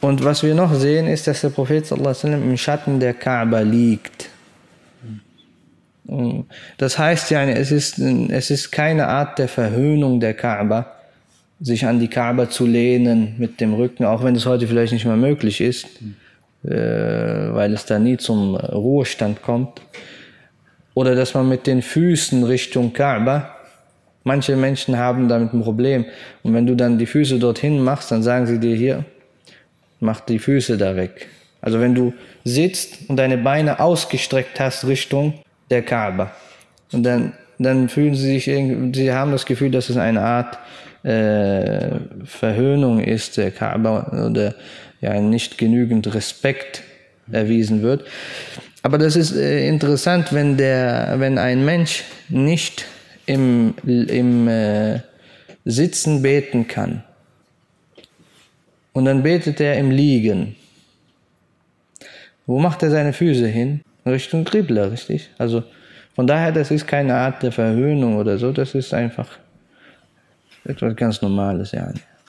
Und was wir noch sehen, ist, dass der Prophet sallam, im Schatten der Kaaba liegt. Das heißt ja, es ist, es ist keine Art der Verhöhnung der Kaaba, sich an die Kaaba zu lehnen mit dem Rücken, auch wenn es heute vielleicht nicht mehr möglich ist, äh, weil es da nie zum Ruhestand kommt. Oder dass man mit den Füßen Richtung Kaaba, manche Menschen haben damit ein Problem. Und wenn du dann die Füße dorthin machst, dann sagen sie dir hier, mach die Füße da weg. Also wenn du sitzt und deine Beine ausgestreckt hast Richtung der Kaaba. Und dann, dann fühlen sie sich irgendwie, sie haben das Gefühl, dass es eine Art äh, Verhöhnung ist der Kaaba oder ja nicht genügend Respekt erwiesen wird. Aber das ist äh, interessant, wenn der, wenn ein Mensch nicht im, im äh, Sitzen beten kann und dann betet er im Liegen. Wo macht er seine Füße hin? Richtung Qibla, richtig? Also von daher, das ist keine Art der Verhöhnung oder so, das ist einfach etwas ganz Normales, ja.